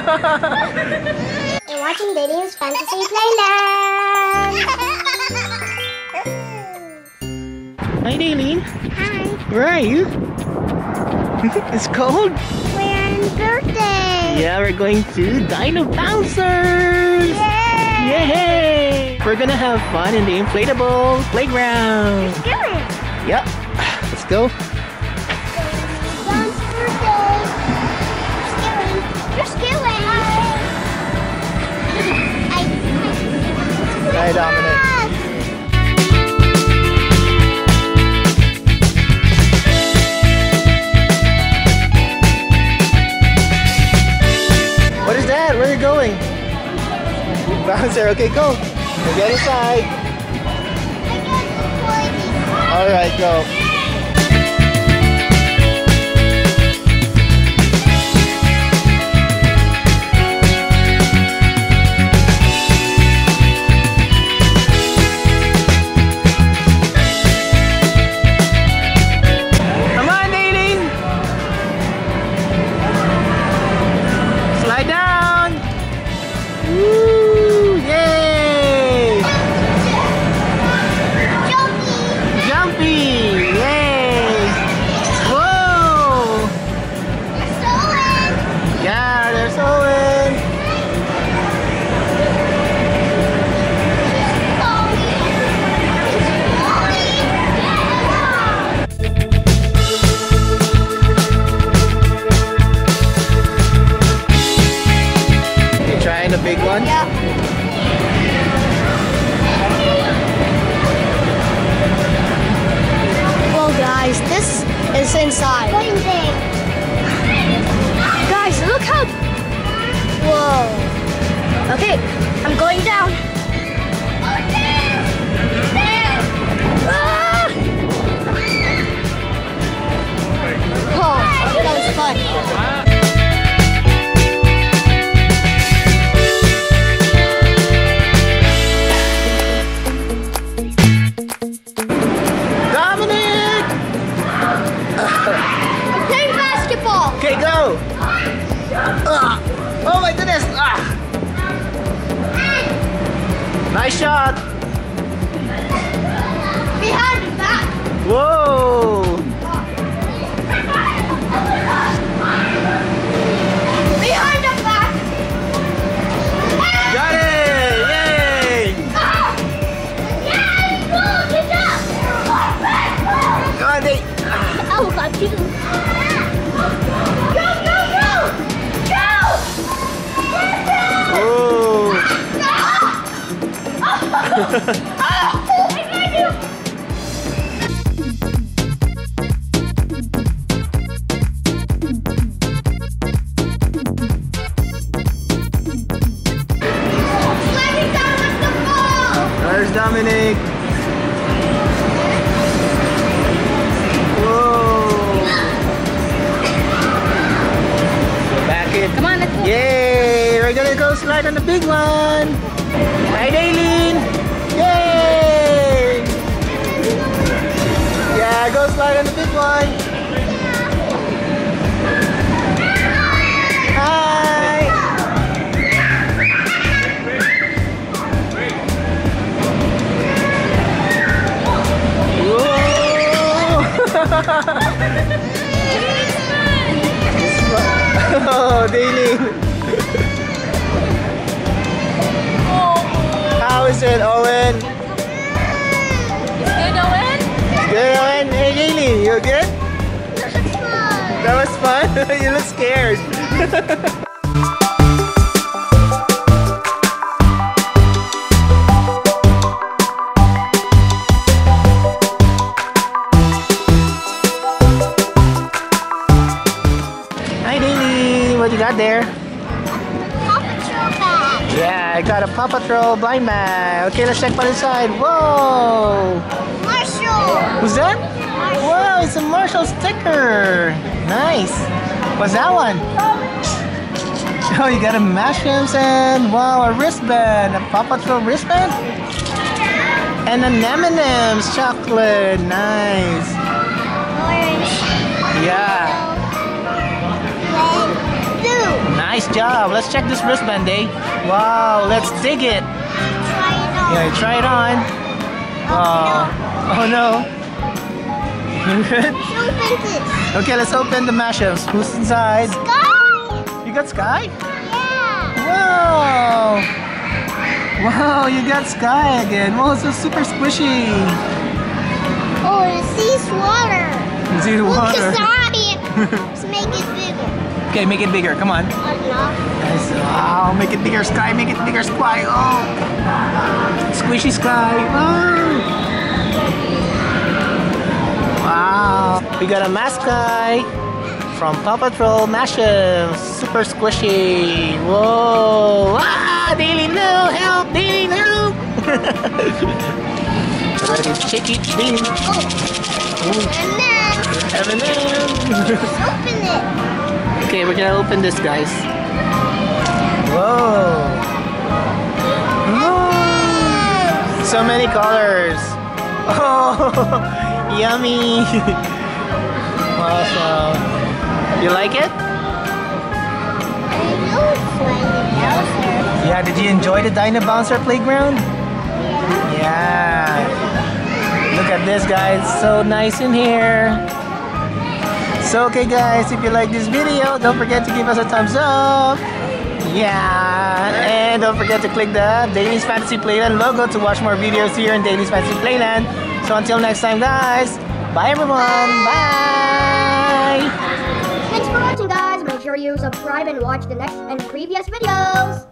You're watching Daelene's Fantasy Playland. Hi, Daelene. Hi. Where are you? it's cold. We're on birthday. Yeah, we're going to Dino Bouncers. Yay. Yay! We're gonna have fun in the inflatable playground. Let's Do it. Yep. Let's go. Hi, Dominic. What is that? Where are you going? Bouncer. Okay, go. We'll get inside. All right, go. Guys, this is inside. Guys, look how. Whoa. Okay, I'm going down. Shot! There's Dominic. Whoa! Back it. Come on, let's go. Yay! We're gonna go slide on the big one. One. Hi. oh. How is it, Owen? You good? That was fun. That was fun? you look scared. What you got there? Yeah, I got a Paw Patrol blind bag. Okay, let's check what inside. Whoa! Marshall. Who's that? Whoa, it's a Marshall sticker. Nice. What's that one? Oh, you got a Mash'ems and wow, a wristband, a Paw Patrol wristband, and an M&M's chocolate. Nice. Orange. Yeah. Nice. Job. Let's check this wristband, eh? Wow, let's dig it. Try it on. Yeah, try it on. Oh, oh no. You good? Open this. Okay, let's open the Mash'ems. Who's inside? Guy. You got Sky? Yeah. Wow! Wow, you got Sky again. Wow, it's so super squishy. Oh, it sees water. You see the Look water? Let's make it bigger. Okay, make it bigger. Come on. Nice. Wow, make it bigger, Sky. Make it bigger, Sky. Oh! Squishy Sky. Oh! Wow. We got a Maskai from Paw Patrol Mashup. Super squishy. Whoa. Ah, Daily, no. Help. Daily, no. Ready, shake it, Daily. And M&M. open it. Okay, we're gonna open this, guys. Whoa! Whoa! So many colors. Oh, yummy! awesome. You like it? Yeah. Did you enjoy the Dino Bouncer playground? Yeah. Look at this, guys. So nice in here. So, okay, guys, if you like this video, don't forget to give us a thumbs up. Yeah, and don't forget to click the Daelene's Fantasy Playland logo to watch more videos here in Daelene's Fantasy Playland. So until next time, guys, bye everyone. Bye. Thanks for watching, guys. Make sure you subscribe and watch the next and previous videos.